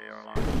Airline.